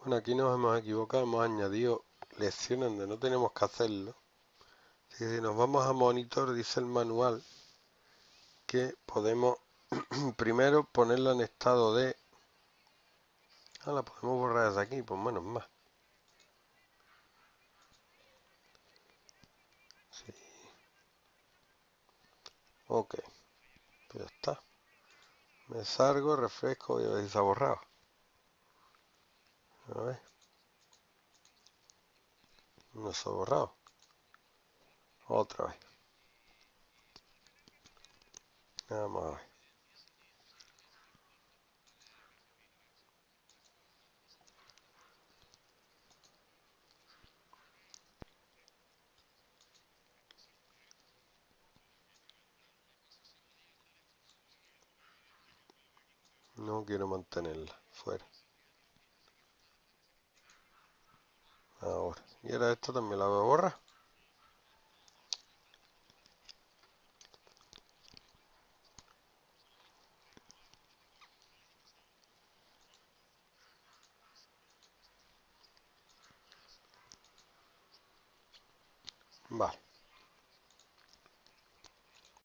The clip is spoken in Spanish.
Bueno, aquí nos hemos equivocado, hemos añadido lecciones donde no tenemos que hacerlo. Si nos vamos a monitor, dice el manual que podemos primero ponerla en estado de... Ah, la podemos borrar desde aquí, pues menos más. Sí. Ok. Pues ya está. Me salgo, refresco y a ver si se ha borrado. A ver. No se ha borrado. Otra vez. Vamos a ver. No quiero mantenerla. Fuera. Ahora. Y ahora esto también la voy a borrar. Vale.